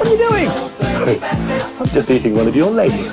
What are you doing? I'm just eating one of your ladies.